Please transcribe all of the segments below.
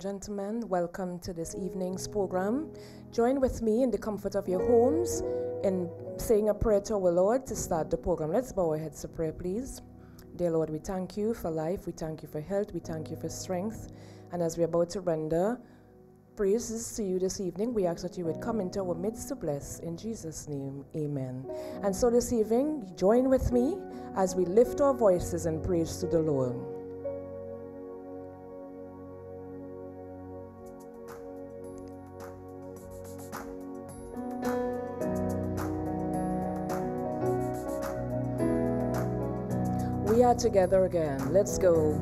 gentlemen, welcome to this evening's program. Join with me in the comfort of your homes in saying a prayer to our Lord to start the program. Let's bow our heads to prayer, please. Dear Lord, we thank you for life, we thank you for health, we thank you for strength. And as we're about to render praises to you this evening, we ask that you would come into our midst to bless. In Jesus' name, amen. And so this evening, join with me as we lift our voices in praise to the Lord. We are together again. Let's go.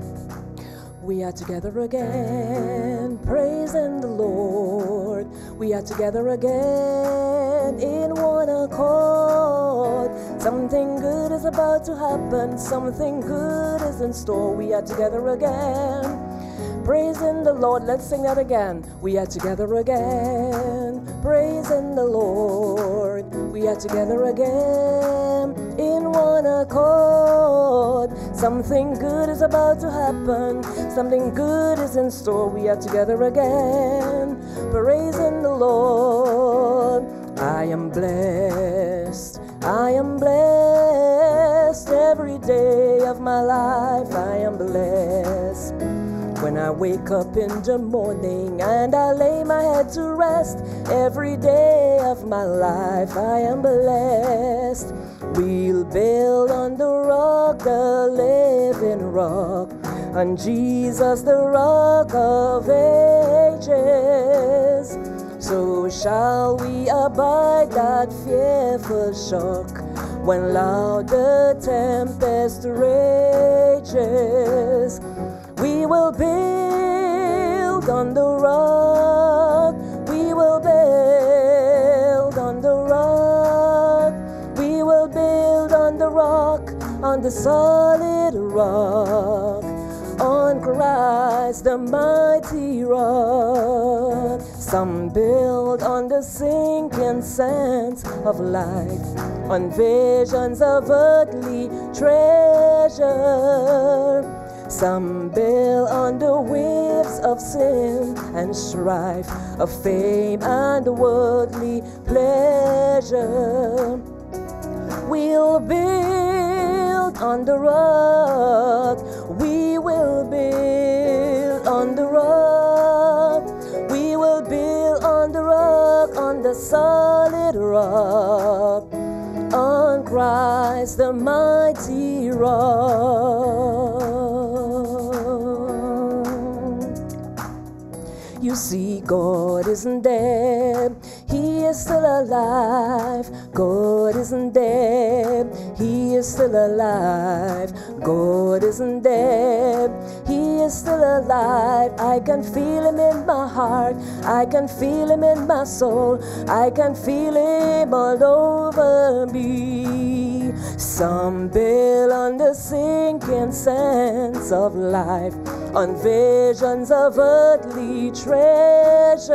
We are together again, praising the Lord. We are together again in one accord. Something good is about to happen, something good is in store. We are together again, praising the Lord. Let's sing that again. We are together again, praising the Lord. We are together again in one accord. Something good is about to happen, something good is in store. We are together again, praising the Lord. I am blessed, I am blessed every day of my life. I am blessed. When I wake up in the morning and I lay my head to rest, every day of my life I am blessed. We'll build on the rock, the living rock, on Jesus, the rock of ages. So shall we abide that fearful shock when loud the tempest rages. We will build on the rock. We will build on the rock. We will build on the rock, on the solid rock, on Christ the mighty rock. Some build on the sinking sands of life, on visions of earthly treasure. Some build on the waves of sin and strife, of fame and worldly pleasure. We'll build on the rock. We will build on the rock. We will build on the rock, on the solid rock, on Christ the mighty rock. You see, God isn't dead, He is still alive. God isn't dead, He is still alive. God isn't dead, He is still alive. I can feel Him in my heart, I can feel Him in my soul, I can feel Him all over me. Some build on the sinking sands of life, on visions of earthly treasure.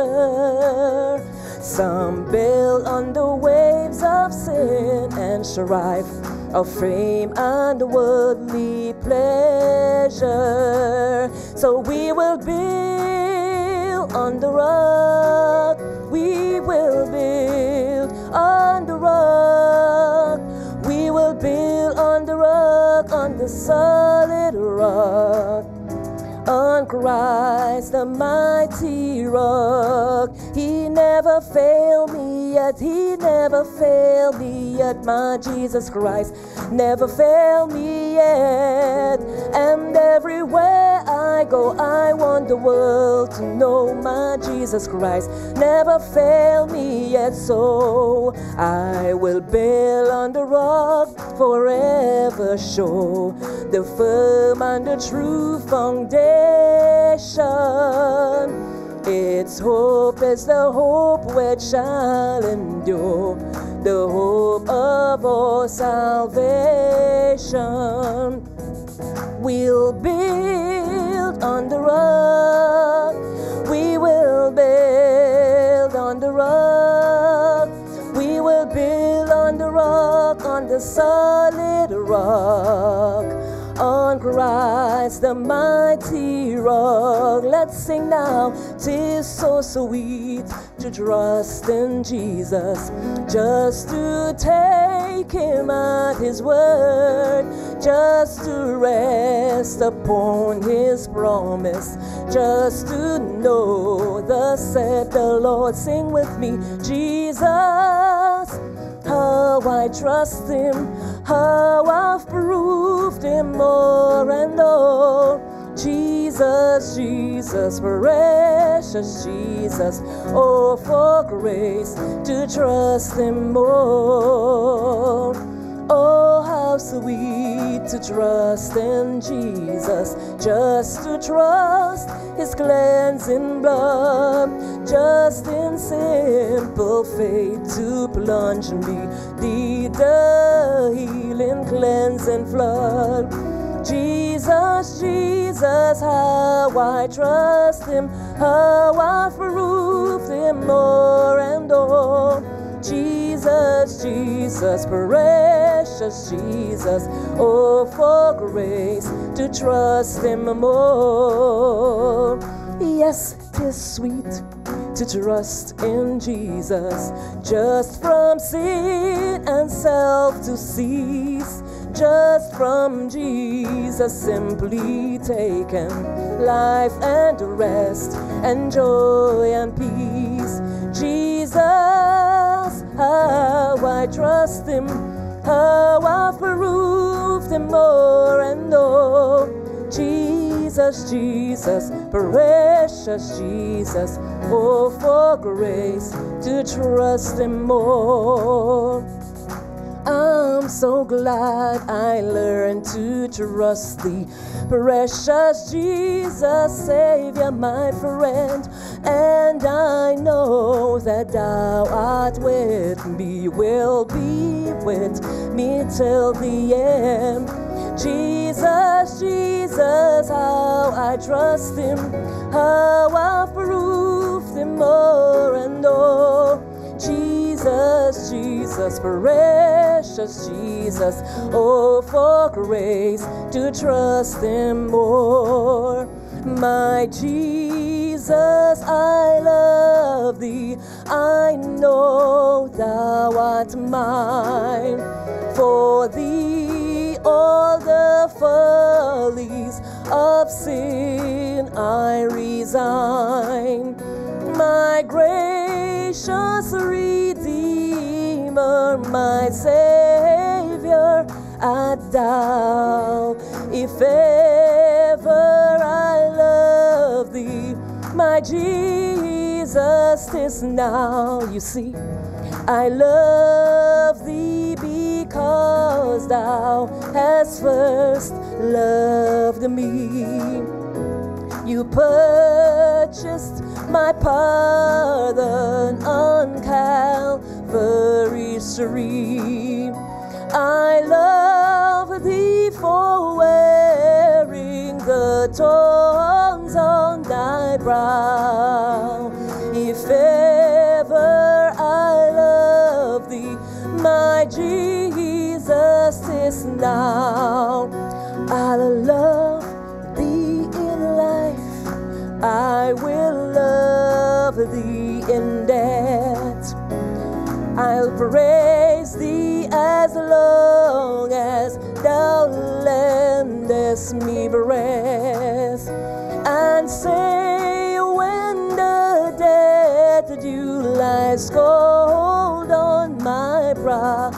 Some build on the waves of sin and strife, of fame and worldly pleasure. So we will build on the rock, we will build on the rock, we will build on the rock, on the solid rock on Christ the mighty rock. He never failed me yet, He never failed me yet. My Jesus Christ never failed me yet. And everywhere I go, I want the world to know my Jesus Christ never failed me yet. So I will build on the rock forever sure, the firm and the true foundation. Its hope is the hope which shall endure, the hope of our salvation. We'll build on the rock, we will build on the rock, we will build on the rock, on the solid rock on Christ, the mighty rock. Let's sing now. Tis so sweet to trust in Jesus, just to take Him at His word, just to rest upon His promise, just to know the said the Lord. Sing with me, Jesus. How I trust Him, how I've proved Him more and more. Jesus, Jesus, precious Jesus, oh, for grace to trust Him more. Oh, how sweet to trust in Jesus, just to trust His cleansing blood, just in simple faith to plunge me the, the healing cleansing flood. Jesus, Jesus, how I trust Him, how I've proved Him more and more. Jesus, Jesus, precious Jesus, oh, for grace to trust Him more. Yes, tis sweet to trust in Jesus, just from sin and self to cease, just from Jesus simply taken life and rest and joy and peace. Jesus, how I trust Him, how I've proved Him more and more. Jesus, Jesus, precious Jesus, oh, for grace to trust Him more. Ah. I'm so glad I learned to trust Thee, precious Jesus, Savior, my friend. And I know that Thou art with me, will be with me till the end. Jesus, Jesus, how I trust Him, how I've proved Him more and more. Jesus, Jesus, Jesus, precious Jesus, oh, for grace to trust Him more. My Jesus, I love Thee, I know Thou art mine. For Thee, all the follies of sin I resign. My gracious Redeemer, my Savior, art thou. If ever I love thee, my Jesus, tis now. You see, I love thee because thou hast first loved me. You purchased my pardon on Calvary's tree. I love thee for wearing the thorns on thy brow. If ever I love thee, my Jesus is now. I'll love thee in life, I will in debt. I'll praise thee as long as thou lendest me breath, and say when the dead dew lies cold on my brow,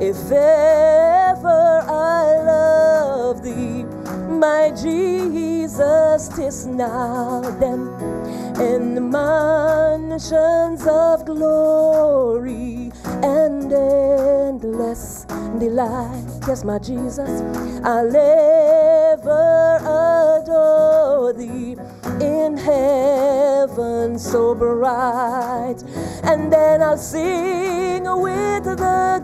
if ever I love thee, my Jesus, tis now then in the mansions of glory and endless delight. Yes, my Jesus, I'll ever adore thee in heaven so bright. And then I'll sing with the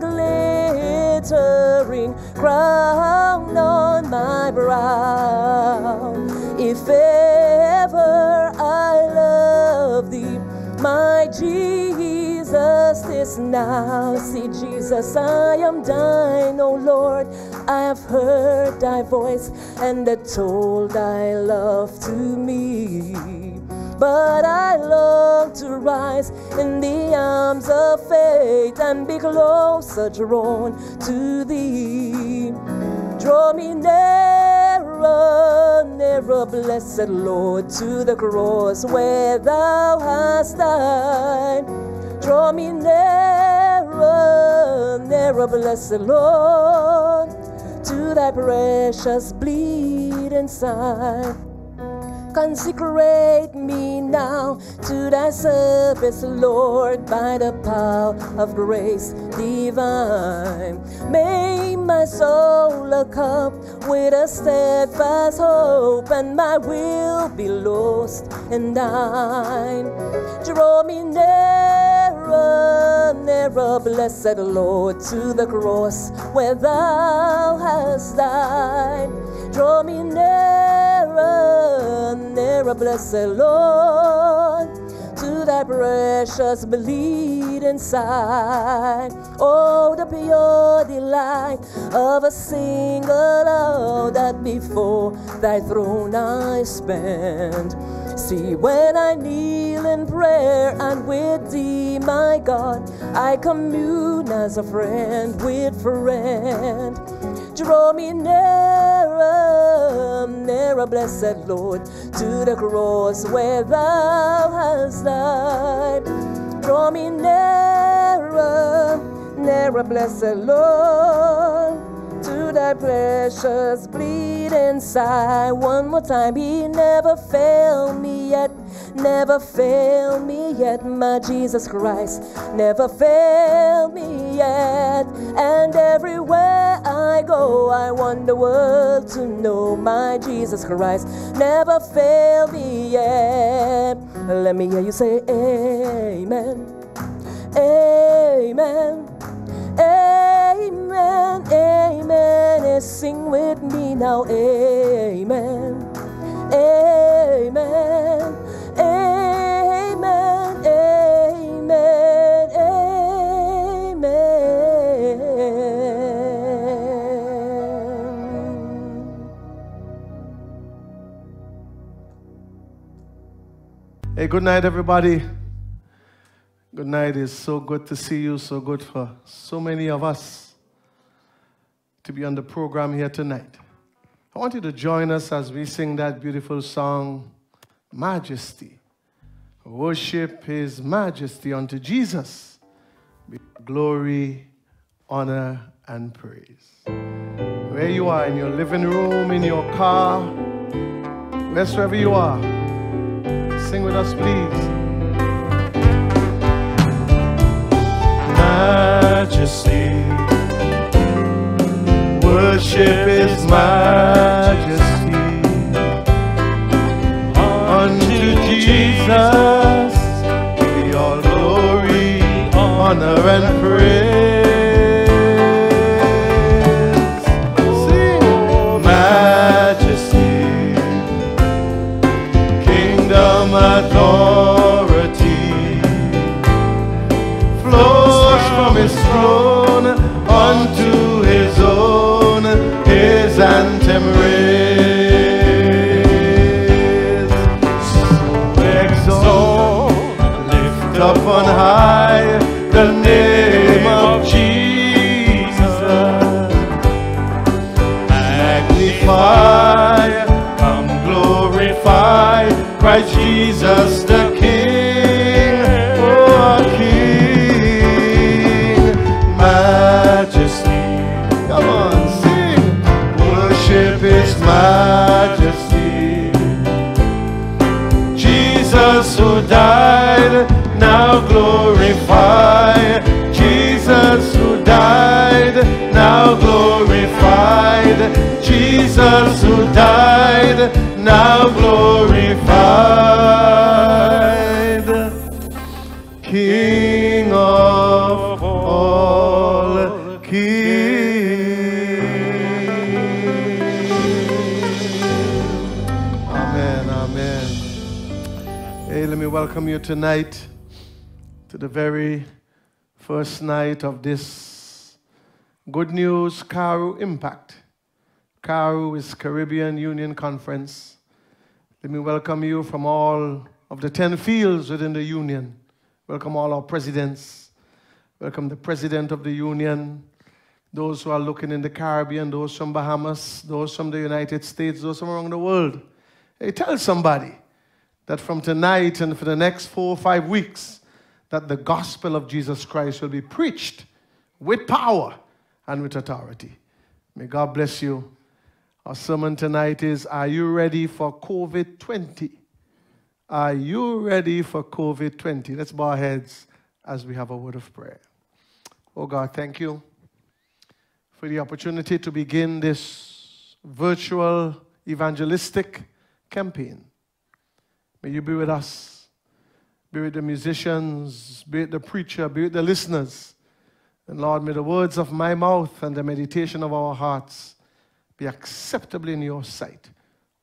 glittering crown on my brow. If ever I love thee, my Jesus this now. See, Jesus, I am thine, O Lord. I have heard thy voice and that told thy love to me. But I long to rise in the arms of faith and be closer drawn to thee. Draw me nearer, nearer, blessed Lord, to the cross where thou hast died. Draw me nearer, nearer, blessed Lord, to thy precious bleeding side. Consecrate me now to thy service, Lord, by the power of grace divine. Make my soul a cup with a steadfast hope, and my will be lost in thine. Draw me nearer, nearer, blessed Lord, to the cross where thou hast died. Draw me nearer, nearer, blessed Lord, to thy precious bleeding side. Oh, the pure delight of a single hour that before thy throne I spend. See, when I kneel in prayer and with thee, my God, I commune as a friend with friend. Draw me nearer, nearer, blessed Lord, to the cross where thou hast died. Draw me nearer, nearer, blessed Lord, to thy precious bleeding side. One more time, he never failed me yet, never failed me yet, my Jesus Christ, never failed me yet. And everywhere I go, I want the world to know my Jesus Christ never failed me yet. Let me hear you say, Amen. Amen. Amen. Amen. And sing with me now. Amen. Amen. Amen. Amen. Amen. Hey, good night, everybody. Good night. It's so good to see you. So good for so many of us to be on the program here tonight. I want you to join us as we sing that beautiful song, Majesty. Worship His Majesty unto Jesus. Glory, honor, and praise. Where you are, in your living room, in your car, wherever you are, sing with us, please. Majesty. Worship His majesty. Unto Jesus be all glory, honor, and praise. Now glorified. King of all kings. Amen, amen. Hey, let me welcome you tonight to the very first night of this Good News Karoo Impact. Karoo is Caribbean Union Conference. Let me welcome you from all of the 10 fields within the Union. Welcome all our presidents. Welcome the President of the Union, those who are looking in the Caribbean, those from Bahamas, those from the United States, those from around the world. Hey, tell somebody that from tonight and for the next four or five weeks, that the gospel of Jesus Christ will be preached with power and with authority. May God bless you. Our sermon tonight is Are you ready for COVID 20? Are you ready for COVID 20? Let's bow our heads as we have a word of prayer. Oh God, thank you for the opportunity to begin this virtual evangelistic campaign. May you be with us, be with the musicians, be with the preacher, be with the listeners. And Lord, may the words of my mouth and the meditation of our hearts be acceptable in your sight.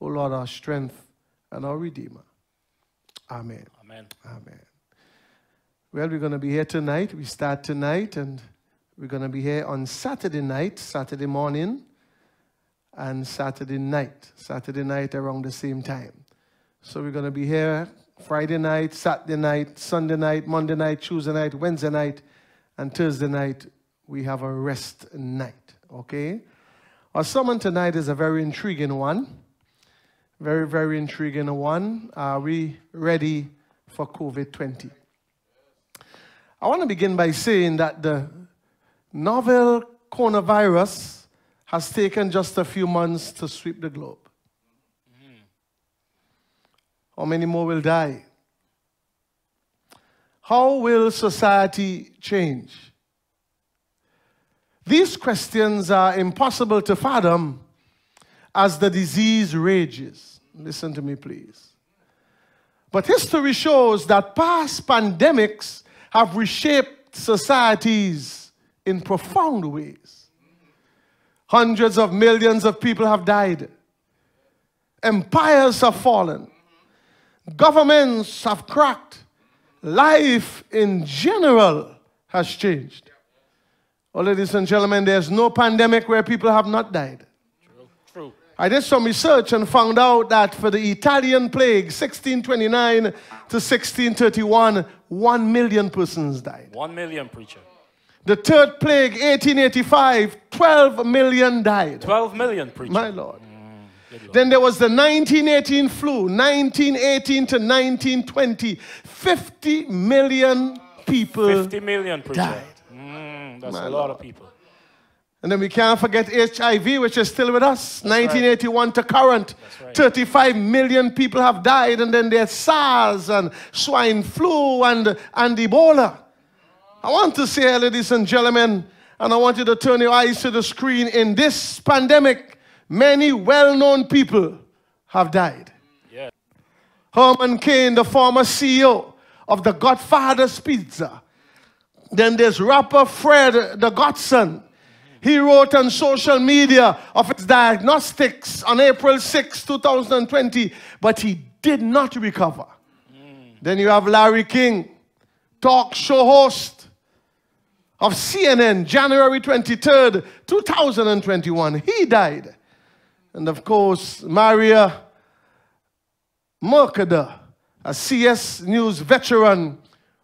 O Lord, our strength and our Redeemer. Amen. Amen. Amen. Well, we're going to be here tonight. We start tonight, and we're going to be here on Saturday night, Saturday morning, and Saturday night. Saturday night around the same time. So we're going to be here Friday night, Saturday night, Sunday night, Monday night, Tuesday night, Wednesday night, and Thursday night. We have a rest night. Okay? Our sermon tonight is a very intriguing one. Very, very intriguing one. Are we ready for COVID 20? I want to begin by saying that the novel coronavirus has taken just a few months to sweep the globe. Mm-hmm. How many more will die? How will society change? These questions are impossible to fathom as the disease rages. Listen to me, please. But history shows that past pandemics have reshaped societies in profound ways. Hundreds of millions of people have died, empires have fallen, governments have cracked, life in general has changed. Oh, ladies and gentlemen, there's no pandemic where people have not died. True. True. I did some research and found out that for the Italian plague, 1629 to 1631, 1 million persons died. One million preacher. The third plague, 1885, 12 million died. 12 million preacher. My Lord. Mm, Lord. Then there was the 1918 flu, 1918 to 1920, 50 million people. 50 million preacher. died. That's My a lot Lord. of people. And then we can't forget HIV, which is still with us. 1981 to current. right. 35 million people have died. And then there's SARS and swine flu and, and Ebola. I want to say, ladies and gentlemen, and I want you to turn your eyes to the screen. In this pandemic, many well known people have died. Yeah. Herman Cain, the former CEO of the Godfather's Pizza. Then there's rapper Fred the Godson. He wrote on social media of his diagnostics on April 6, 2020, but he did not recover. Mm. Then you have Larry King, talk show host of CNN, January 23rd, 2021. He died. And of course, Maria Mercader, a CBS News veteran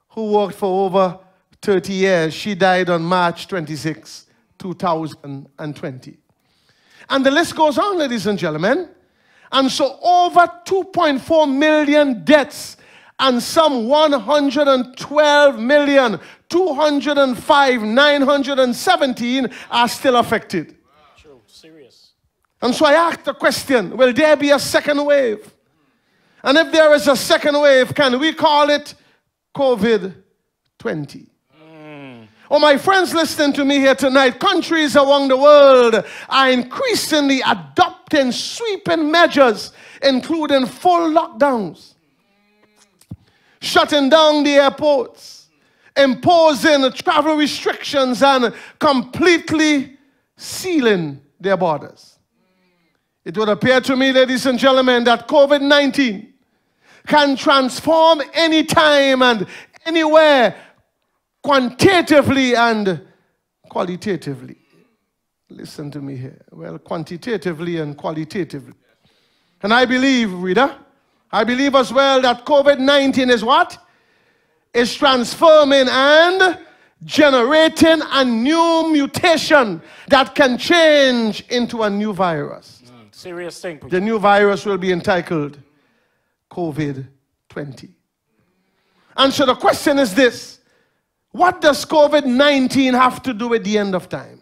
who worked for over 30 years. She died on March 26, 2020. And the list goes on, ladies and gentlemen. And so over 2.4 million deaths and some 112 million, 205, 917 are still affected. True. Serious. And so I asked the question will there be a second wave? And if there is a second wave, can we call it COVID 20? Oh, my friends, listening to me here tonight, countries around the world are increasingly adopting sweeping measures, including full lockdowns, shutting down the airports, imposing travel restrictions, and completely sealing their borders. It would appear to me, ladies and gentlemen, that COVID 19 can transform any time and anywhere quantitatively and qualitatively. Listen to me here. Well, quantitatively and qualitatively. And I believe, reader, I believe as well that COVID 19 is what? Is transforming and generating a new mutation that can change into a new virus. Serious thing. The new virus will be entitled COVID 20. And so the question is this What does COVID 19 have to do with the end of time?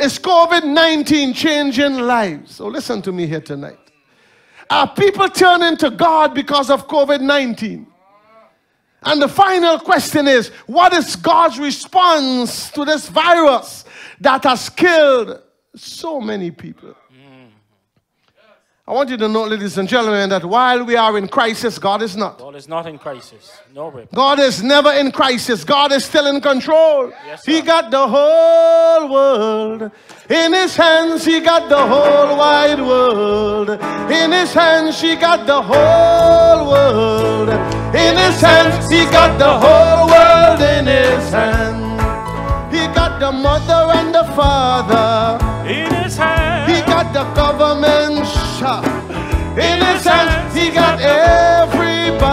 Is COVID 19 changing lives? So listen to me here tonight. Are people turning to God because of COVID 19? And the final question is what is God's response to this virus that has killed so many people? I want you to know, ladies and gentlemen, that while we are in crisis, God is not. God is not in crisis. No way. God is never in crisis. God is still in control. Yes, he got the whole world in his hands. He got the whole wide world in his hands. He got the whole world in his hands. He got the whole world in his hands. He got the mother and the father. In his hands. He got the government shop in his hands. He got everybody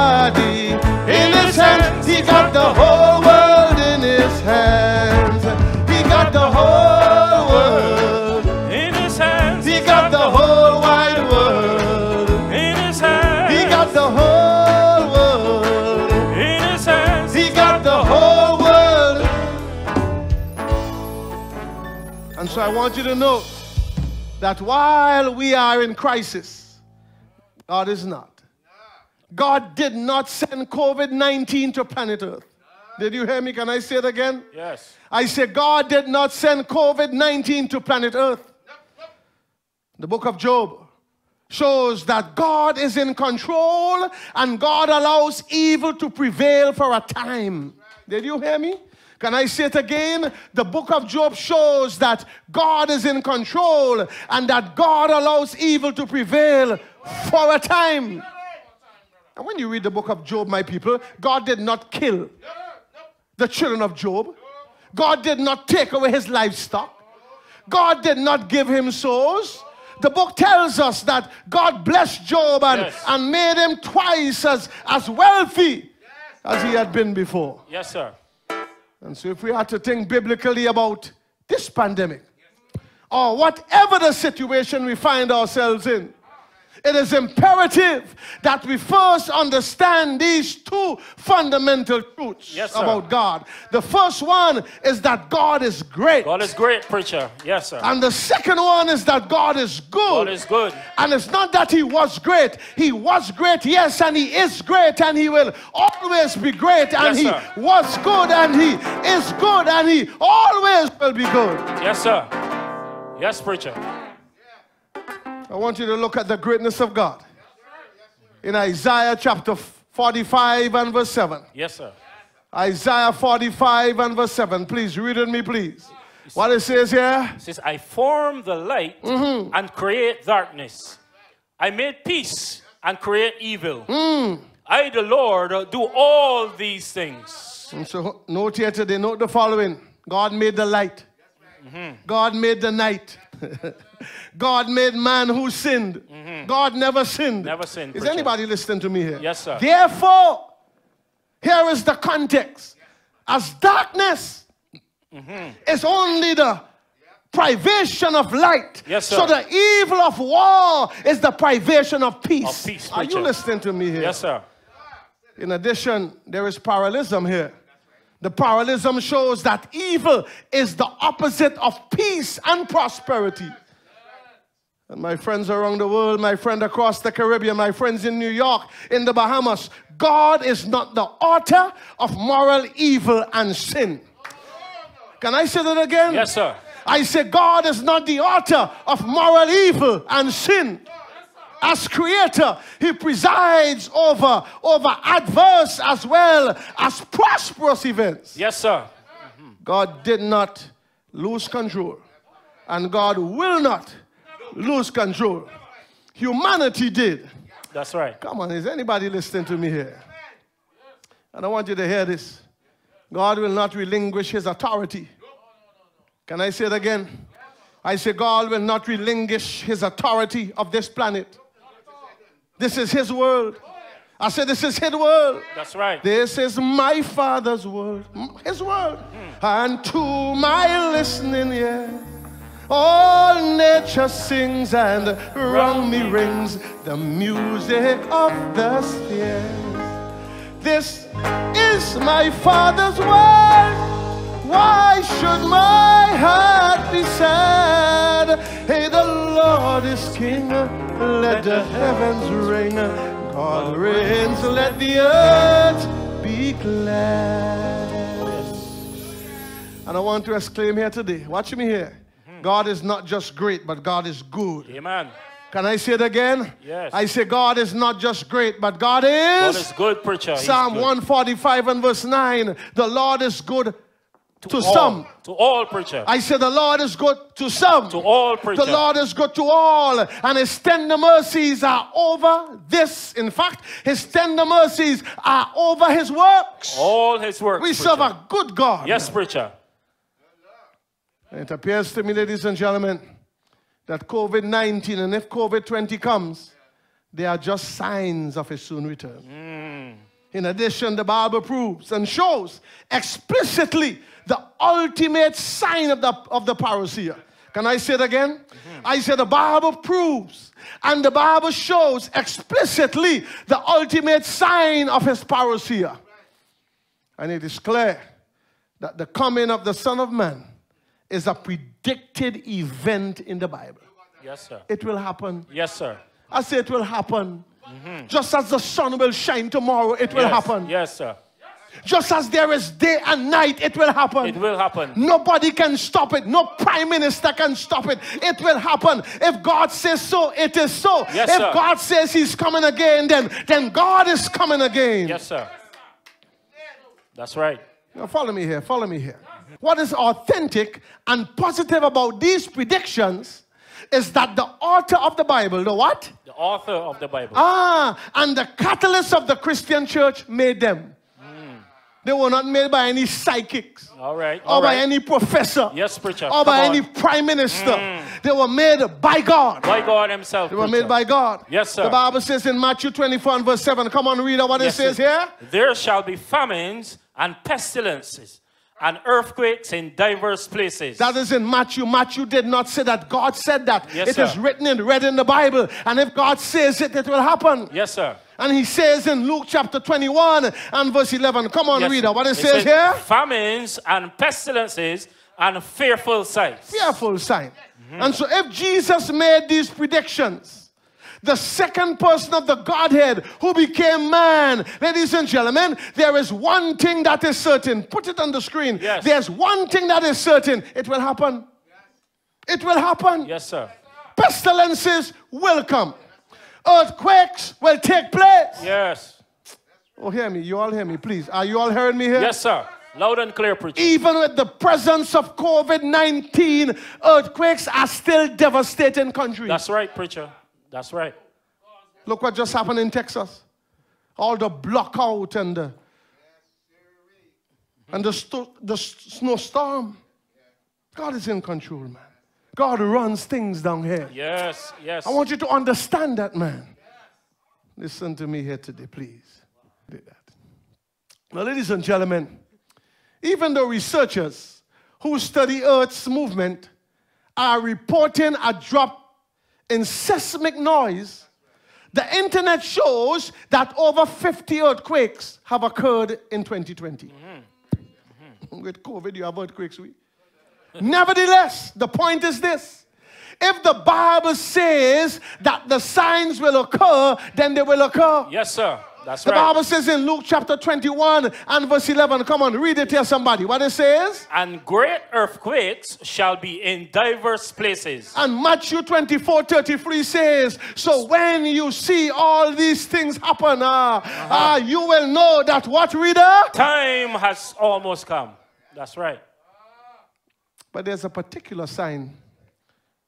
in his hands. He got the whole world in his hands. He got the whole world. in his hands. He got the whole wide world. In his hands. He got the whole world. In his hands. He got the whole world. And so I want you to know that while we are in crisis, God is not. God did not send COVID 19 to planet Earth. Did you hear me? Can I say it again? Yes. I say, God did not send COVID 19 to planet Earth. The book of Job shows that God is in control and God allows evil to prevail for a time. Did you hear me? Can I say it again? The book of Job shows that God is in control and that God allows evil to prevail for a time. And when you read the book of Job, my people, God did not kill the children of Job. God did not take away his livestock. God did not give him souls. The book tells us that God blessed Job and, Yes. and made him twice as, as wealthy as he had been before. Yes, sir. And so, if we are to think biblically about this pandemic, or whatever the situation we find ourselves in, it is imperative that we first understand these two fundamental truths Yes, about God. The first one is that God is great. God is great, preacher. Yes, sir. And the second one is that God is good. God is good. And it's not that he was great. He was great, yes, and he is great, and he will always be great. And Yes, he sir. was good, and he is good, and he always will be good. Yes, sir. Yes, preacher. I want you to look at the greatness of God. In Isaiah chapter 45 and verse 7. Yes, sir. Isaiah 45 and verse 7. Please read it me, please. What it says here? It says, I form the light mm-hmm. and create darkness. I made peace and create evil. Mm. I, the Lord, do all these things. And so note here today, note the following. God made the light. Mm-hmm. God made the night. God made man who sinned. Mm-hmm. God never sinned. Never sinned, Is anybody listening to me here? Yes, sir. Therefore, here is the context. As darkness mm-hmm. is only the privation of light. Yes, sir. So the evil of war is the privation of peace. Of peace, Are you listening to me here? Yes, sir. In addition, there is parallelism here. The parallelism shows that evil is the opposite of peace and prosperity. And my friends around the world, my friend across the Caribbean, my friends in New York, in the Bahamas, God is not the author of moral evil and sin. Can I say that again? Yes, sir. I say God is not the author of moral evil and sin. As creator, he presides over, over adverse as well as prosperous events. Yes, sir. God did not lose control, and God will not lose control. Humanity did. That's right. Come on, is anybody listening to me here? And I want you to hear this. God will not relinquish his authority. Can I say it again? I say God will not relinquish his authority of this planet. This is his world. I said, This is his world. That's right. This is my father's world, his world. And to my listening ear, all nature sings and round me rings the music of the spheres. This is my father's world. Why should my heart be sad? Hey, the Lord is King. Let the heavens ring. God reigns. Let the earth be glad. And I want to exclaim here today. Watch me here. God is not just great, but God is good. Amen. Can I say it again? Yes. I say God is not just great, but God is. God is good, preacher. Psalm good. 145 and verse 9. The Lord is good to, all, some. To all, preacher. I say the Lord is good to some. to all, preacher. The Lord is good to all, and His tender mercies are over this. In fact, His tender mercies are over His works. all his works. we preacher. serve a good God. Yes, preacher. It appears to me, ladies and gentlemen, that COVID 19 and if COVID 20 comes, they are just signs of His soon return. Hmm. In addition, the Bible proves and shows explicitly the ultimate sign of the, of the parousia. Can I say it again? I say the Bible proves and the Bible shows explicitly the ultimate sign of his parousia. And it is clear that the coming of the Son of Man is a predicted event in the Bible. Yes, sir. It will happen. Yes, sir. I say it will happen. Mm-hmm. Just as the sun will shine tomorrow, it will yes. happen. Yes, sir. Just as there is day and night, it will happen. It will happen. Nobody can stop it. No prime minister can stop it. It will happen. If God says so, it is so. Yes, if sir. God says he's coming again, then, then God is coming again. Yes, sir. That's right. Now follow me here. Follow me here. What is authentic and positive about these predictions is that the author of the Bible, the what? The author of the Bible. Ah, and the catalyst of the Christian church made them. They were not made by any psychics all right. or All by any professor Yes, preacher. or Come by on. any prime minister. Mm. They were made by God. By God Himself. They were preacher. made by God. Yes, sir. The Bible says in Matthew 24 and verse 7. Come on, read out what Yes, it says sir. here. There shall be famines and pestilences and earthquakes in diverse places. That is in Matthew. Matthew did not say that. God said that. Yes, It is sir. written and read in the Bible. And if God says it, it will happen. yes, sir. And he says in Luke chapter 21 and verse 11. Come on, Yes, read sir. what it, It says says, here. Famines and pestilences and fearful sights. fearful sign. And so, if Jesus made these predictions, the second person of the Godhead who became man, ladies and gentlemen, there is one thing that is certain. Put it on the screen. Yes. There's one thing that is certain. It will happen. It will happen. Yes, sir. Pestilences will come. Earthquakes will take place. Yes. Oh, hear me. You all hear me, please. Are you all hearing me here? Yes, sir. Loud and clear, preacher. Even with the presence of COVID 19, earthquakes are still devastating countries. That's right, preacher. That's right. Look what just happened in Texas. All the blockout and the, and the, sto- the snowstorm. God is in control, man. God runs things down here. Yes, yes. I want you to understand that, man. Listen to me here today, please. Do that. Now, ladies and gentlemen, even though researchers who study Earth's movement are reporting a drop in seismic noise, the internet shows that over 50 earthquakes have occurred in 2020. Mm-hmm. Mm-hmm. With COVID, you have earthquakes. We. Nevertheless, the point is this. If the Bible says that the signs will occur, then they will occur. Yes, sir. That's right. The right. Bible says in Luke chapter 21 and verse 11, come on, read it here, somebody. What it says? And great earthquakes shall be in diverse places. And Matthew 24 33 says, So when you see all these things happen, uh, uh, you will know that what, reader? Time has almost come. That's right. But there's a particular sign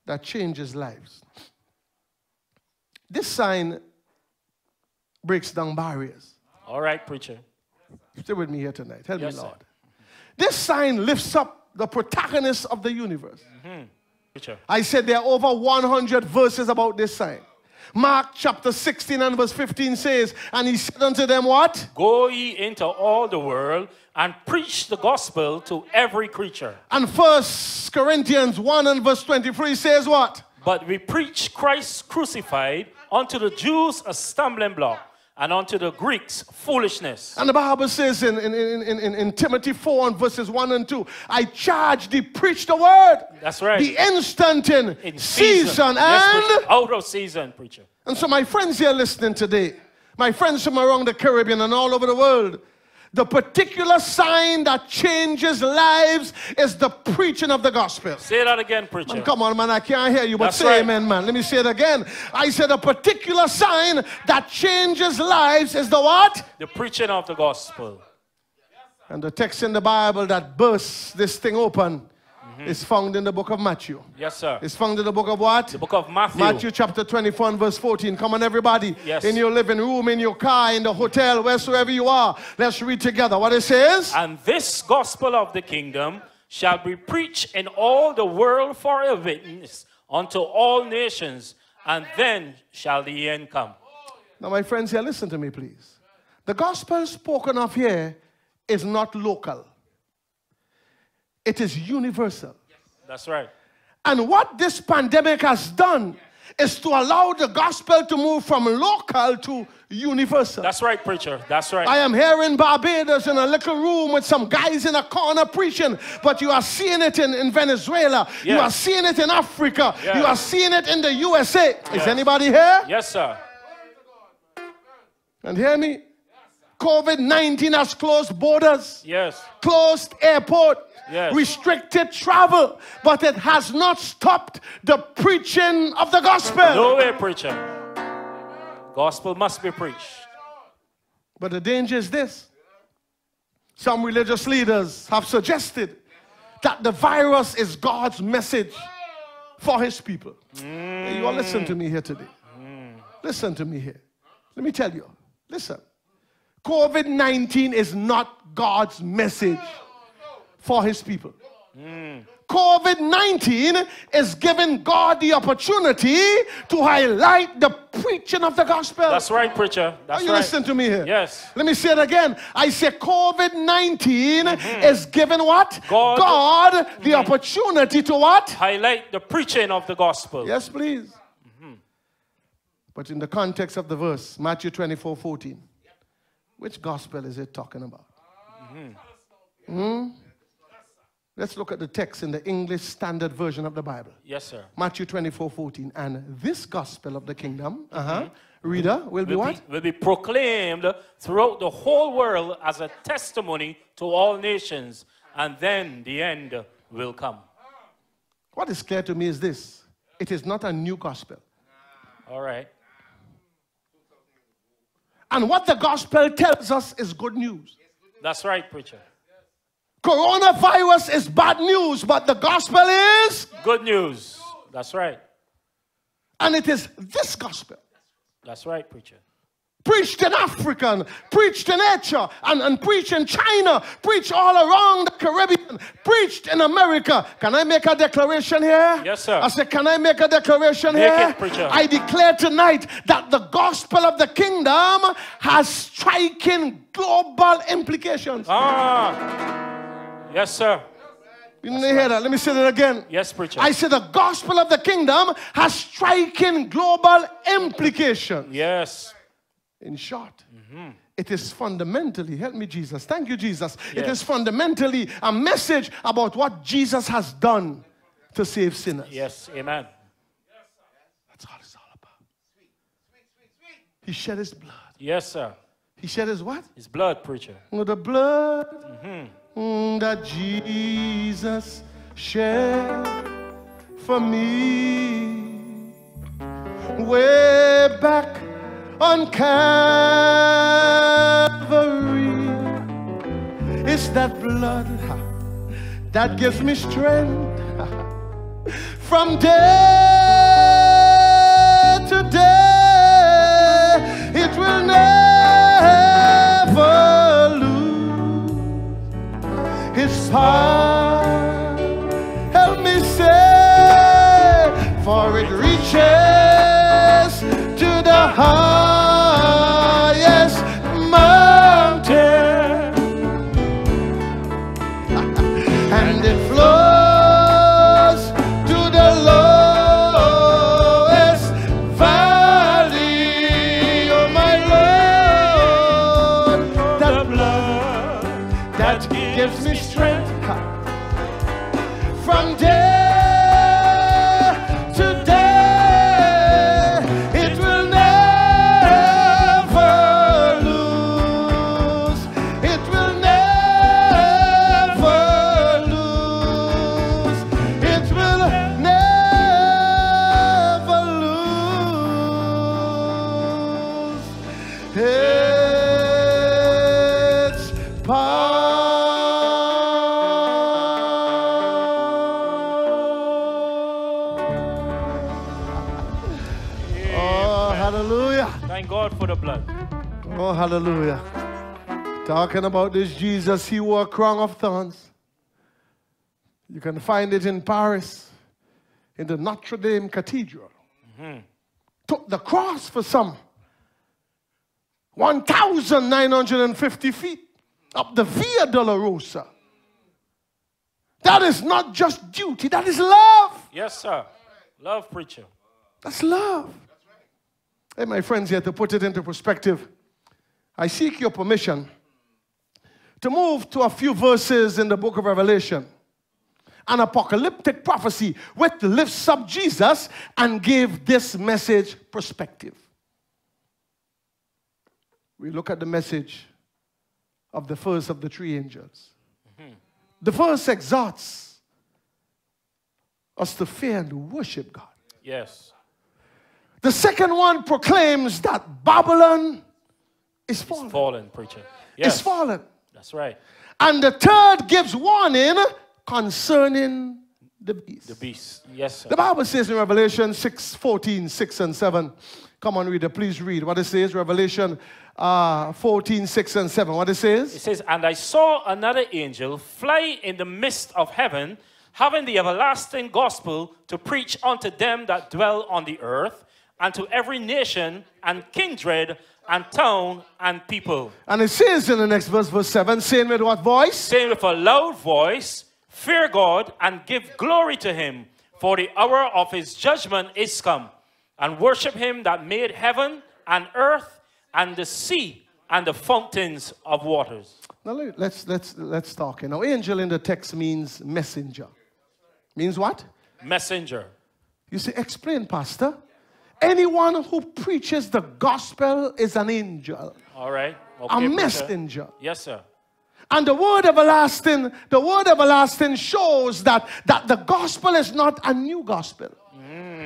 that changes lives. This sign breaks down barriers. All right, preacher. Stay with me here tonight. Help Yes, me, sir. Lord. This sign lifts up the protagonist of the universe. Mm-hmm. Preacher. I said there are over 100 verses about this sign. Mark chapter 16 and verse 15 says, And he said unto them, What? Go ye into all the world and preach the gospel to every creature. And First Corinthians 1 and verse 23 says, What? But we preach Christ crucified unto the Jews a stumbling block, and unto the Greeks foolishness. And the Bible says in, in, in, in, in- Timothy 4 and verses 1 and 2, I charge thee, preach the word. That's right. The instant in, In season, Yes, and preacher. out of season, preacher. And so, my friends here listening today, my friends from around the Caribbean and all over the world, the particular sign that changes lives is the preaching of the gospel. Say that again, preacher. Come on, man, I can't hear you, but That's say right. amen, man. Let me say it again. I said a particular sign that changes lives is the what? The preaching of the gospel. And the text in the Bible that bursts this thing open Mm-hmm. is found in the book of Matthew. Yes, sir. It's found in the book of what? The book of Matthew. Matthew chapter 24 and verse 14. Come on, everybody. Yes. In your living room, in your car, in the hotel, wheresoever you are. Let's read together what it says. And this gospel of the kingdom shall be preached in all the world for a witness unto all nations, and then shall the end come. Now, my friends here, listen to me, please. The gospel spoken of here is not local, it is universal. That's right. And what this pandemic has done is to allow the gospel to move from local to universal. That's right, preacher. That's right. I am here in Barbados in a little room with some guys in a corner preaching, but you are seeing it in, in Venezuela. You are seeing it in Africa. Yes. You are seeing it in the USA. Is anybody here? yes, sir. And hear me? COVID 19 has closed borders, Yes. closed airport, Yes. restricted travel, but it has not stopped the preaching of the gospel. No way, preacher. Gospel must be preached. But the danger is this some religious leaders have suggested that the virus is God's message for his people. Mm. Hey, You all listen to me here today. Mm. Listen to me here. Let me tell you. Listen. COVID 19 is not God's message for his people. COVID 19 is giving God the opportunity to highlight the preaching of the gospel. That's right, preacher. Are you right. listening to me here? Yes. Let me say it again. I say COVID 19 is giving what? Mm-hmm. God- Mm-hmm. The opportunity to what? Highlight the preaching of the gospel. Yes, please. Mm-hmm. But in the context of the verse, Matthew 24 14, which gospel is it talking about? Hmm? Let's look at the text in the English Standard Version of the Bible. Yes, sir. Matthew 24 14. And this gospel of the kingdom, uh-huh, reader, will be Mm-hmm. Will what? be, will be proclaimed throughout the whole world as a testimony to all nations, and then the end will come. What is clear to me is this it is not a new gospel. All right. And what the gospel tells us is good news. That's right, preacher. Coronavirus is bad news, but the gospel is, Good news. That's right. and it is this gospel. That's right, preacher. Preached in Africa, preached in Asia, and, and preached in China, preached all around the Caribbean, preached in America. Can I make a declaration here? Yes, sir. I said, Can I make a declaration Make here? it, preacher. I declare tonight that the gospel of the kingdom has striking global implications. Ah. Yes, sir. You didn't hear that? Let me say that again. Yes, preacher. I said the gospel of the kingdom has striking global implications. yes. In short, it is fundamentally, help me, Jesus. Thank you, Jesus. It Yes. is fundamentally a message about what Jesus has done to save sinners. Yes. Amen. That's all it's all about. He shed his blood. Yes, sir. He shed his what? His blood, preacher. With the blood mm, that Jesus shed for me. Way back on Calvary. It's that blood that gives me strength from day to day. It will never His power. Help me say, for it reaches to the highest gives me strength. From day hallelujah. Talking about this Jesus, he wore a crown of thorns. You can find it in Paris, in the Notre Dame Cathedral. Mm-hmm. Took the cross for some 1,950 feet up the Via Dolorosa. That is not just duty, that is love. Yes, sir. Love preacher. That's love. Hey, my friends, here to put it into perspective, I seek your permission to move to a few verses in the book of Revelation. An apocalyptic prophecy which lifts up Jesus and gave this message perspective. We look at the message of the first of the three angels. The first exhorts us to fear and worship God. Yes. The second one proclaims that Babylon is fallen. Fallen preacher. Is Yes. fallen. That's right. And the third gives warning concerning the beast. The beast. Yes, sir. The Bible says in Revelation 6 14, 6 and 7. Come on, reader, please read what it says. Revelation uh, 14, 6 and 7. What it says? It says? says, And I saw another angel fly in the midst of heaven, having the everlasting gospel to preach unto them that dwell on the earth, and to every nation and kindred and town and people, And it says in the next verse, verse 7, saying with what voice? saying with a loud voice, Fear God and give glory to him, for the hour of his judgment is come, and worship him that made heaven and earth and the sea and the fountains of waters. Now let- let's let's let's talk. You know, angel in the text means messenger. Means what? Messenger. You say, explain, Pastor. Anyone who preaches the gospel is an angel, All right. a Okay, preacher. messenger. Yes, sir. And the word everlasting, the word everlasting shows that, that the gospel is not a new gospel.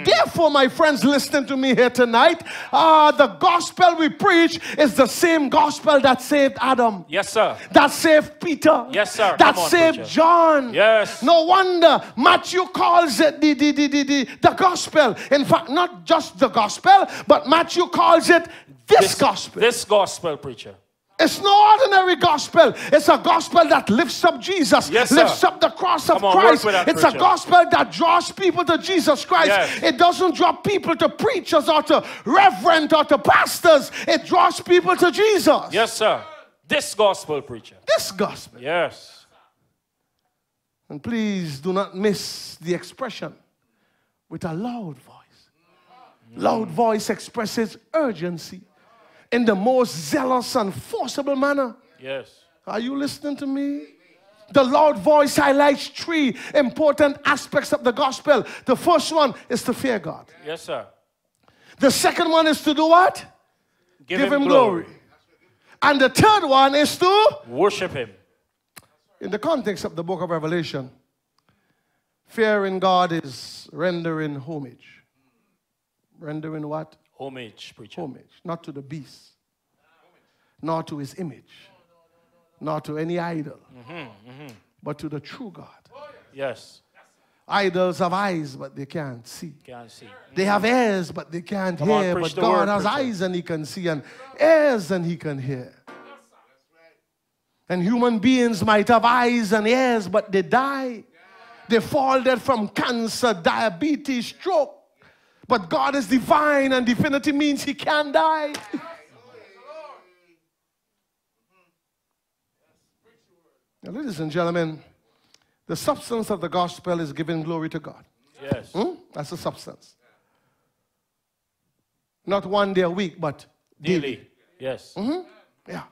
Therefore, my friends, listening to me here tonight, uh, the gospel we preach is the same gospel that saved Adam. Yes, sir. That saved Peter. Yes, sir. That on, saved preacher. John. Yes. No wonder Matthew calls it the, the, the, the, the, the gospel. In fact, not just the gospel, but Matthew calls it this, gospel. This gospel, preacher. It's no ordinary gospel. It's a gospel that lifts up Jesus, Yes, lifts up the cross of on, Christ. it's a gospel that draws people to Jesus Christ. Yes. It doesn't draw people to preachers or to reverend or to pastors. It draws people to Jesus. Yes, sir. This gospel, preacher. This gospel. Yes. And please do not miss the expression with a loud voice. Loud voice expresses urgency in the most zealous and forcible manner. Yes. Are you listening to me? The loud voice highlights three important aspects of the gospel. The first one is to fear God. Yes, sir. The second one is to do what? Give, Give him glory. And the third one is to, Worship him. in the context of the book of Revelation, fearing God is rendering homage. Rendering what? Homage, preacher. Homage. Not to the beast, nor to his image, nor to any idol, mm-hmm, mm-hmm. but to the true God. Yes. Idols have eyes, but they can't see. Can't see. Mm-hmm. They have ears, but they can't Come hear. preach But God word, has eyes and He can see, and ears and He can hear. And human beings might have eyes and ears, but they die. They fall dead from cancer, diabetes, stroke. But God is divine, and divinity means He can die. Now, ladies and gentlemen, the substance of the gospel is giving glory to God. Yes. Hmm? That's the substance. Not one day a week, but daily. Daily. Yes. Yeah.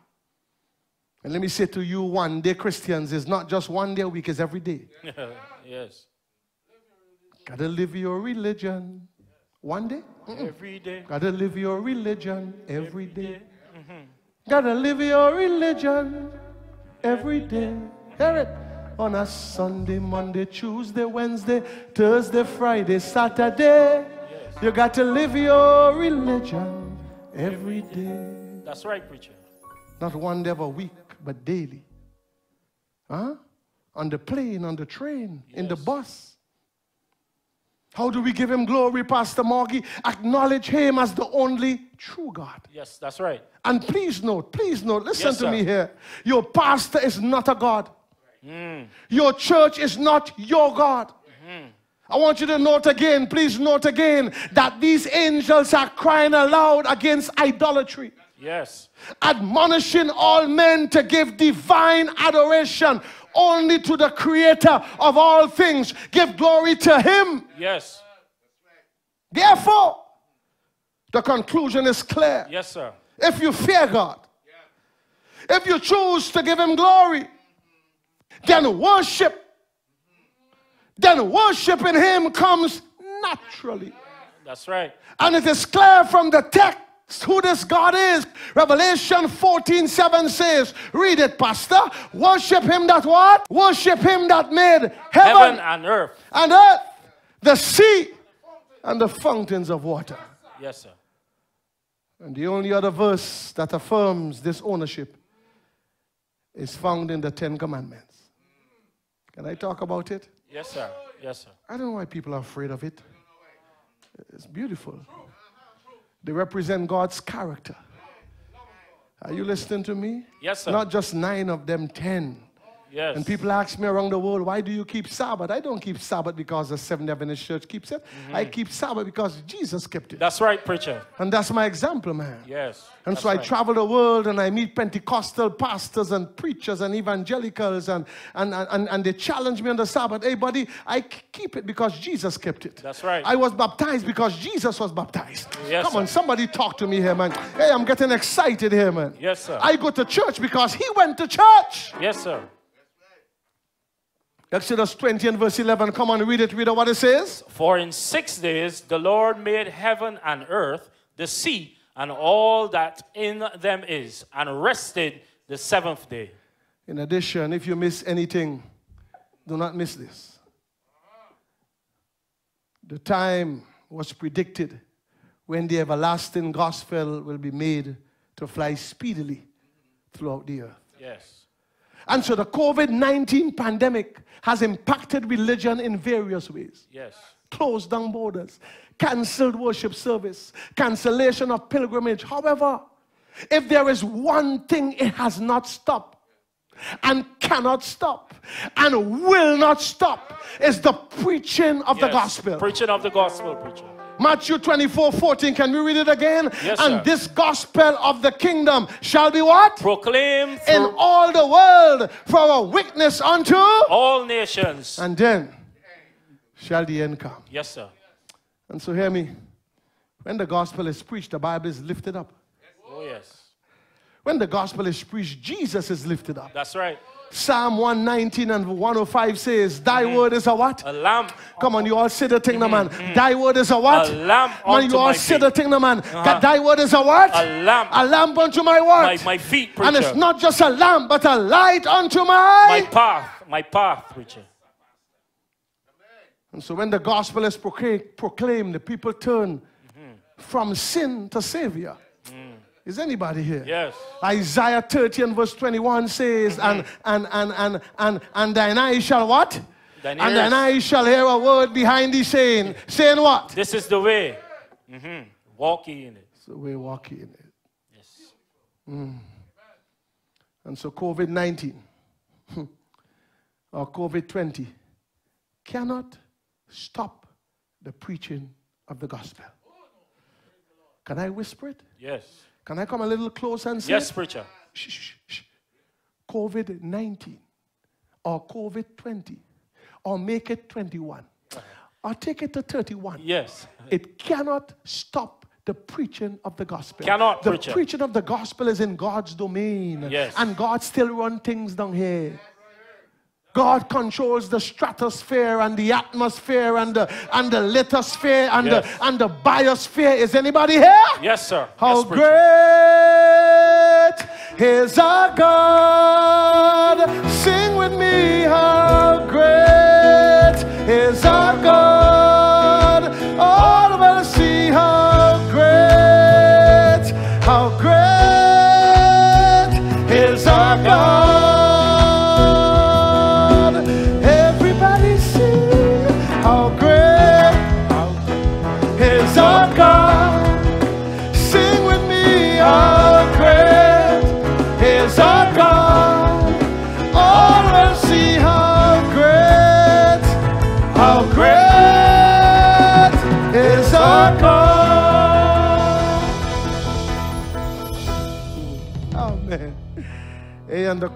And let me say to you, one day Christians is not just one day a week, it's every day. yes. Gotta live your religion. One day? Every day. Gotta live your religion every day. Mm-hmm. Gotta live your religion every day. Hear it. On a Sunday, Monday, Tuesday, Wednesday, Thursday, Friday, Saturday. You got to live your religion every day. That's right, preacher. Not one day of a week, but daily. Huh? On the plane, on the train, in the Yes. bus. How do we give him glory, Pastor Morgie? Acknowledge him as the only true God. Yes, that's right. And please note, please note, listen Yes, to sir. me here. Your pastor is not a God. Mm. Your church is not your God. Mm-hmm. I want you to note again, please note again, that these angels are crying aloud against idolatry Yes. admonishing all men to give divine adoration only to the creator of all things. Give glory to him. Yes. Therefore, the conclusion is clear. Yes, sir. If you fear God, if you choose to give him glory, then worship. Then worshiping him comes naturally. That's right. And it is clear from the text who this God is. Revelation 14 7 says, Read it, Pastor. Worship him that what? Worship him that made heaven, Heaven and earth. and earth, the sea, and the fountains of water. Yes, sir. And the only other verse that affirms this ownership is found in the Ten Commandments. Can I talk about it? Yes, sir. Yes, sir. I don't know why people are afraid of it. It's beautiful. They represent God's character. Are you listening to me? Yes, sir. Not just nine of them, ten. Yes. And people ask me around the world, why do you keep Sabbath? I don't keep Sabbath because the Seventh Adventist Church keeps it. Mm-hmm. I keep Sabbath because Jesus kept it. That's right, preacher. And that's my example, man. Yes. And so I right. travel the world and I meet Pentecostal pastors and preachers and evangelicals and, and, and, and they challenge me on the Sabbath. Hey, buddy, I keep it because Jesus kept it. That's right. I was baptized because Jesus was baptized. Yes, Come on, somebody talk to me here, man. Hey, I'm getting excited here, man. Yes, sir. I go to church because he went to church. Yes, sir. Exodus 20 and verse 11. Come on, read it. Read what it says. For in six days the Lord made heaven and earth, the sea, and all that in them is, and rested the seventh day. In addition, if you miss anything, do not miss this. The time was predicted when the everlasting gospel will be made to fly speedily throughout the earth. Yes. And so the COVID 19 pandemic has impacted religion in various ways Yes. closed down borders, cancelled worship service, cancellation of pilgrimage. However, if there is one thing it has not stopped and cannot stop and will not stop, is the preaching of the gospel. Preaching of the gospel, preacher. Matthew 24 14. Can we read it again? Yes, and sir. this gospel of the kingdom shall be what? Proclaim In all the world for a witness unto. all nations. And then shall the end come. Yes, sir. And so, hear me. When the gospel is preached, the Bible is lifted up. Oh, yes. When the gospel is preached, Jesus is lifted up. That's right. Psalm 119 and 105 says, Thy mm-hmm. word is a what? A lamp. Come on, you all say the thing, now, man. Mm-hmm. Thy word is a what? A lamp Man, you all say the thing, man. Uh-huh. That Thy word is a what? A lamp. A lamp unto my what? My, my feet, and it's not just a lamp, but a light unto My my. path. My path, preacher. And so when the gospel is proclaimed, the people turn mm-hmm. from sin to Savior. Is anybody here? Yes. Isaiah 30 and verse 21 says, and, and, and, and, and, and thine eye shall what? Thine and thine ears. eye shall hear a word behind thee saying, saying what? This is the way. Mm-hmm. Walk ye in it. So we walk in it. Yes. And so COVID 19 or COVID 20 cannot stop the preaching of the gospel. Can I whisper it? Yes. Can I come a little closer and say? Yes, preacher. Shh, shh, shh. COVID 19 or COVID 20 or make it 21 or take it to 31. Yes. It cannot stop the preaching of the gospel. Cannot, the preacher. preaching of the gospel is in God's domain. Yes. And God still run things down here. God controls the stratosphere and the atmosphere and the and the lithosphere and Yes. the and the biosphere. Is anybody here? Yes, sir. How yes, great is our God. Sing with me,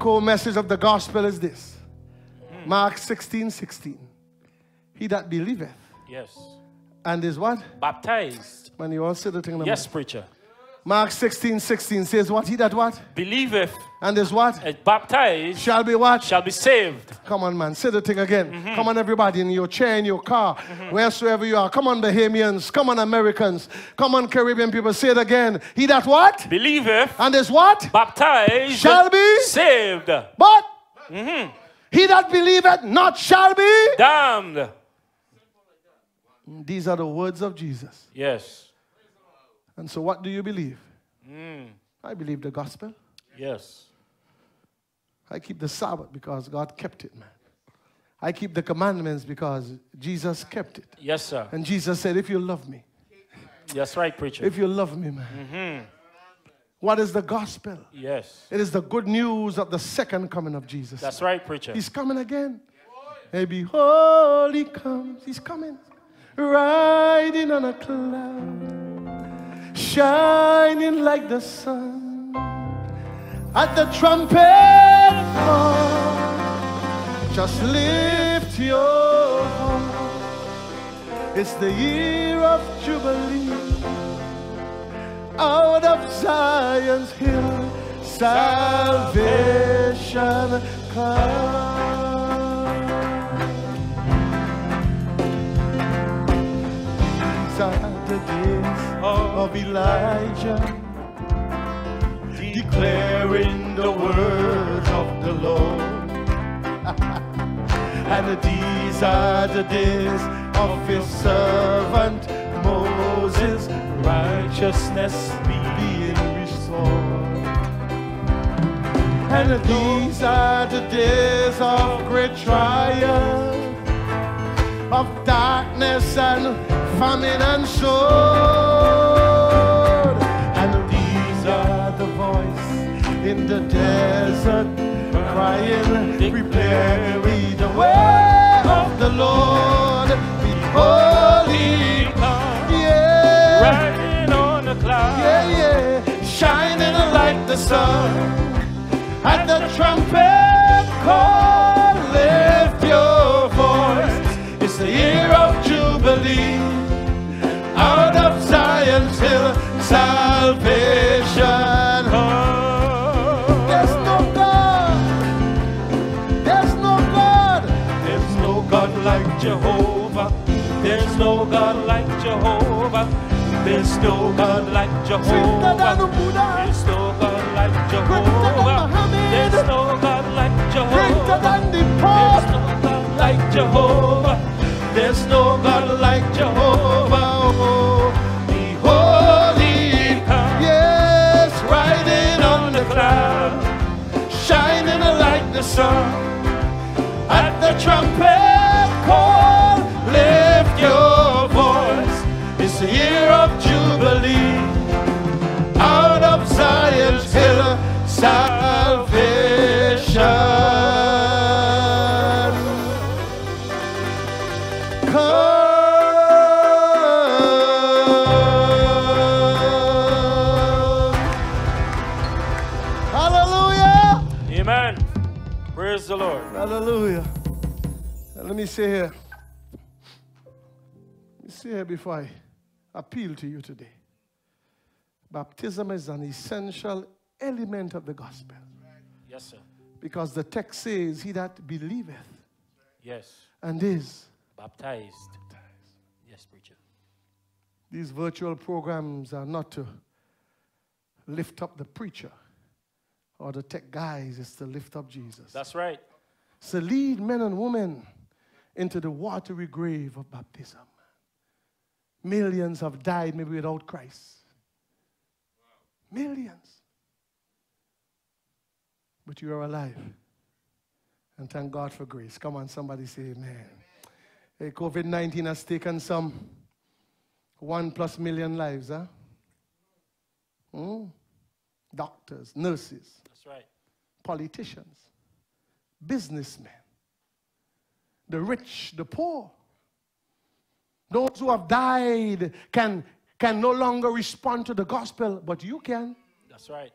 core message of the gospel is this. Mark 16, 16. He that believeth Yes. and is what? Baptized. When you all say the thing. Yes, preacher. Mark 16, 16 says what? He that what? Believeth And is what? is baptized Shall be what? shall be saved. Come on, man. Say the thing again. Mm-hmm. Come on, everybody, in your chair, in your car, mm-hmm. wheresoever you are. Come on, Bahamians. Come on, Americans. Come on, Caribbean people. Say it again. He that what? Believeth And is what? baptized Shall be? Saved. But mm-hmm. he that believeth not shall be. Damned. These are the words of Jesus. Yes. And so, what do you believe? Mm. I believe the gospel. Yes. I keep the Sabbath because God kept it, man. I keep the commandments because Jesus kept it. Yes, sir. And Jesus said, If you love me, Yes, right, preacher. if you love me, man. Mm-hmm. What is the gospel? yes. It is the good news of the second coming of Jesus. That's right, preacher. He's coming again. Hey, behold, he comes. He's coming. Riding on a cloud, shining like the sun. At the trumpet call, just lift your voice. It's the year of Jubilee. Out of Zion's hill, salvation comes. These are the days of Elijah, declaring the words of the Lord. and these are the days of his servant Moses, righteousness be being restored. And these are the days of great triumph, of darkness and famine and sword. And these are the voice in the desert crying, prepare ye the way Riding on a cloud. Yeah, yeah, shining like the sun. At the trumpet call, lift your voice. It's the year of Jubilee. Out of Zion's hill, salvation. Oh. There's no God. There's no God. There's no God like Jehovah. There's no God like Jehovah. There's no God like Jehovah. There's no God like Jehovah. There's no God like Jehovah. There's no God like Jehovah. There's no God like Jehovah. Oh, behold, he comes. yes, riding On the cloud, shining like the sun. At the trumpet me say here. Let me say here before I appeal to you today. Baptism is an essential element of the gospel. Yes, sir. Because the text says, He that believeth Yes. and is. Baptized. Yes, preacher. These virtual programs are not to lift up the preacher or the tech guys, it's to lift up Jesus. That's right. So lead men and women into the watery grave of baptism. Millions have died maybe without Christ. Millions. But you are alive. And thank God for grace. Come on, somebody say amen. Hey, COVID 19 has taken some one plus million lives, huh? Hmm? Doctors, nurses, That's right. politicians, businessmen, the rich, the poor. Those who have died can, can no longer respond to the gospel, but you can. That's right.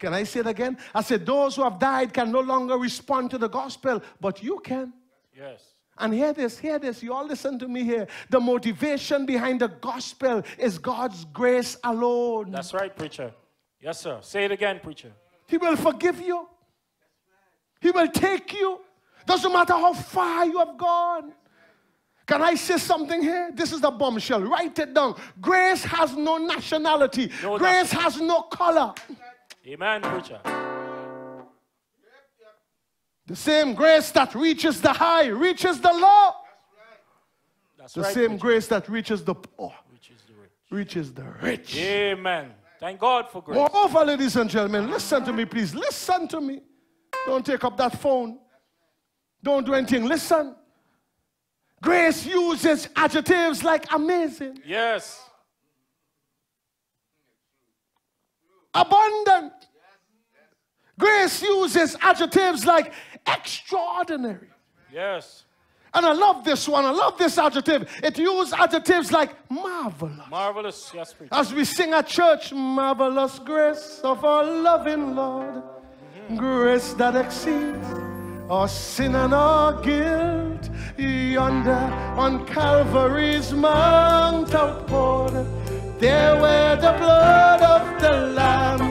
Can I say it again? I said, those who have died can no longer respond to the gospel, but you can. Yes. And hear this, hear this. You all listen to me here. The motivation behind the gospel is God's grace alone. That's right, preacher. Yes, sir. Say it again, preacher. He will forgive you. He will take you. Doesn't matter how far you have gone. Can I say something here? This is the bombshell. Write it down. Grace has no nationality. No Grace has no color. Amen, preacher. The same grace that reaches the high reaches the low. That's The right. same preacher. grace that reaches the poor Which is the rich. reaches the rich. Amen. Thank God for grace. Moreover, ladies and gentlemen, listen to me, please. Listen to me. Don't take up that phone. Don't do anything. Listen. Grace uses adjectives like amazing, Yes. abundant. Grace uses adjectives like extraordinary. Yes. And I love this one. I love this adjective. It uses adjectives like marvelous. Marvelous. Yes, preacher. As we sing at church, marvelous grace of our loving Lord, mm-hmm. grace that exceeds our sin and our guilt. Yonder on Calvary's mount outpoured, there where the blood of the Lamb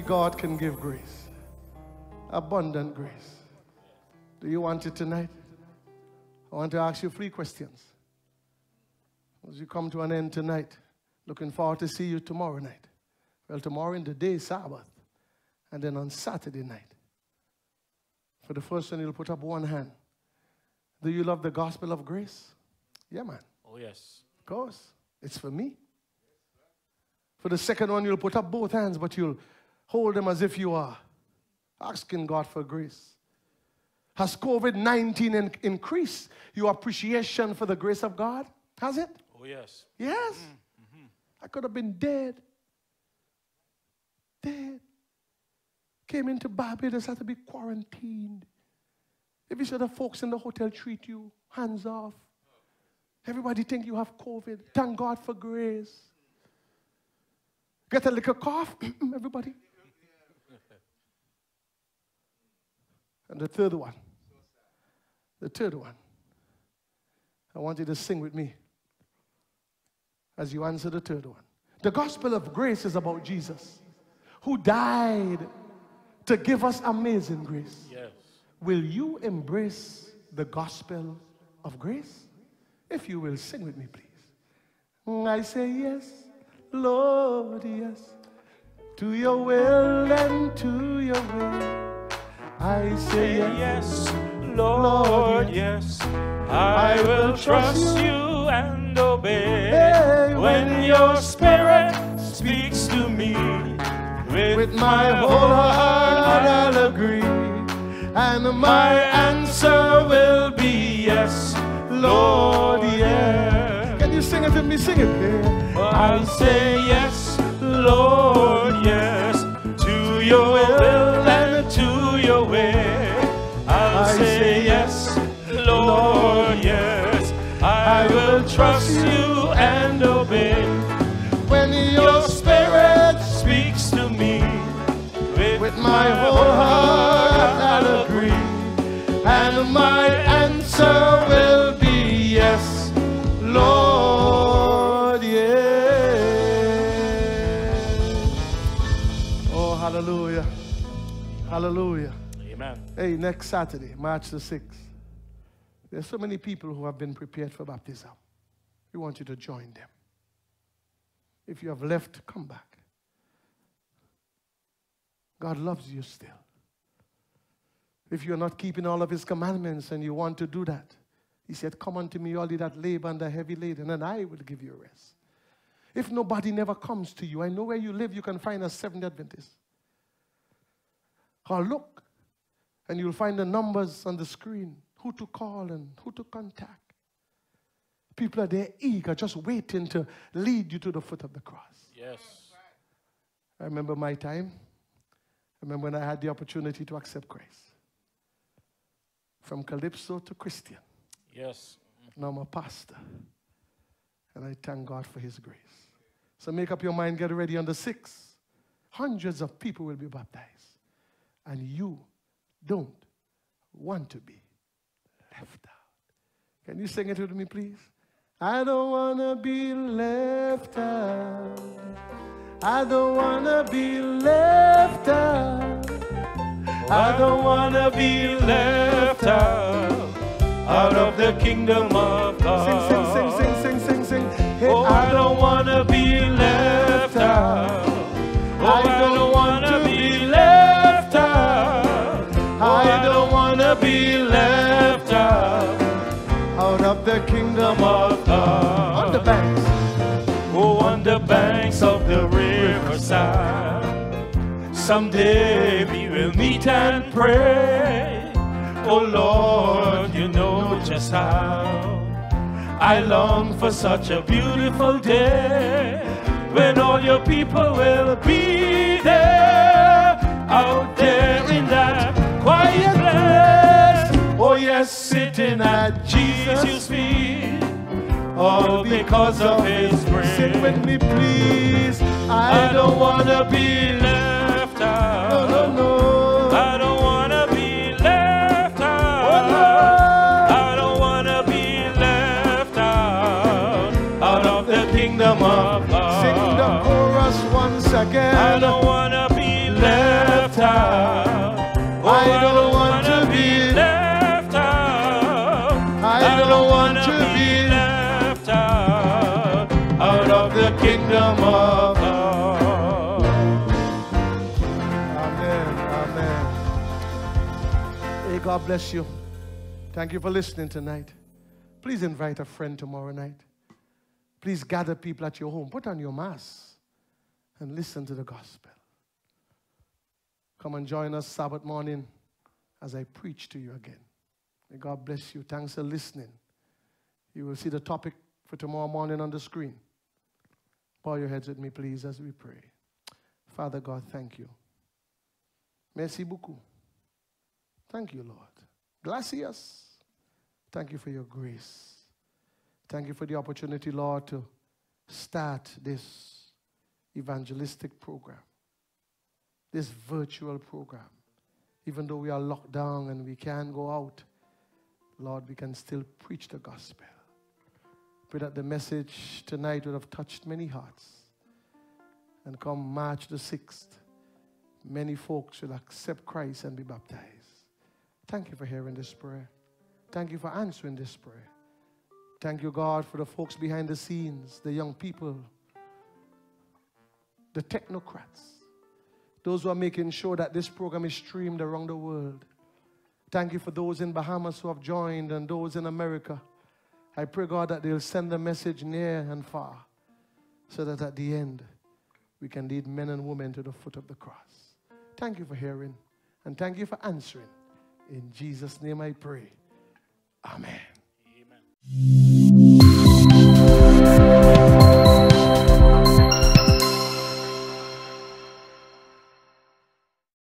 only God can give grace. Abundant grace. Do you want it tonight? I want to ask you three questions. As you come to an end tonight, looking forward to see you tomorrow night. Well, tomorrow in the day, Sabbath. And then on Saturday night. For the first one, you'll put up one hand. Do you love the gospel of grace? Yeah, man. Oh, yes. Of course. It's for me. For the second one, you'll put up both hands, but you'll hold them as if you are asking God for grace. Has COVID 19 increased your appreciation for the grace of God? Has it? Oh, yes. Yes. Mm-hmm. I could have been dead. Dead. Came into Barbados, had to be quarantined. If you said the folks in the hotel treat you, hands off. Everybody think you have COVID. Thank God for grace. Get a little cough, everybody. And the third one. The third one. I want you to sing with me as you answer the third one. The gospel of grace is about Jesus who died to give us amazing grace. Yes. Will you embrace the gospel of grace? If you will, sing with me, please. I say yes, Lord, yes, to your will and to your way. I say yes. Lord, yes. I will trust you and obey. When your spirit speaks to me, with, my whole heart I'll agree, and my answer will be yes, Lord, yes. Can you sing it with me? Sing it. Yeah. I say yes, Lord, yes. I will trust you and obey. When your spirit speaks to me. With, my whole heart I'll agree, and my answer will be yes, Lord, yes. Oh, hallelujah, hallelujah. Amen. Hey, next Saturday, March the 6th, there's so many people who have been prepared for baptism. We want you to join them. If you have left, come back. God loves you still. If you're not keeping all of his commandments and you want to do that, he said, Come unto me, all ye that labor and are heavy laden, and I will give you rest. If nobody never comes to you, I know where you live, you can find a Seventh Adventist. Or look, and you'll find the numbers on the screen, who to call and who to contact. People are there eager, just waiting to lead you to the foot of the cross. Yes. I remember my time. I remember when I had the opportunity to accept Christ. From Calypso to Christian. Yes. Now I'm a pastor. And I thank God for his grace. So make up your mind, get ready on the 6th. Hundreds of people will be baptized. And you don't want to be. Can you sing it with me, please? I don't want to be left out. I don't want to be left out. I don't want to be left out, out of the kingdom of God. sing, sing, sing, Someday we will meet and pray. Oh Lord, you know just how. I long for such a beautiful day when all your people will be there, out there in that quiet place. Oh, yes, sitting at Jesus' feet, all because of His grace. Sing with me, please. I don't wanna be left out. No, no, no. I don't wanna be left out. Oh. I don't wanna be left out. Out of the kingdom of God. Sing the chorus once again. I don't wanna be left out. Oh, I don't want to be- left out. I don't want to be- left out. Out of the kingdom of God bless you. Thank you for listening tonight. Please invite a friend tomorrow night. Please gather people at your home. Put on your mask and listen to the gospel. Come and join us Sabbath morning as I preach to you again. May God bless you. Thanks for listening. You will see the topic for tomorrow morning on the screen. Bow your heads with me, please, as we pray. Father God, thank you. Merci beaucoup. Thank you, Lord. Gracias. Thank you for your grace. Thank you for the opportunity, Lord, to start this evangelistic program, this virtual program. Even though we are locked down and we can't go out, Lord, we can still preach the gospel. Pray that the message tonight would have touched many hearts. And come March the 6th, many folks will accept Christ and be baptized. Thank you for hearing this prayer. Thank you for answering this prayer. Thank you, God, for the folks behind the scenes, the young people, the technocrats, those who are making sure that this program is streamed around the world. Thank you for those in Bahamas who have joined and those in America. I pray, God, that they'll send the message near and far so that at the end we can lead men and women to the foot of the cross. Thank you for hearing and thank you for answering. In Jesus' name I pray. Amen. Amen.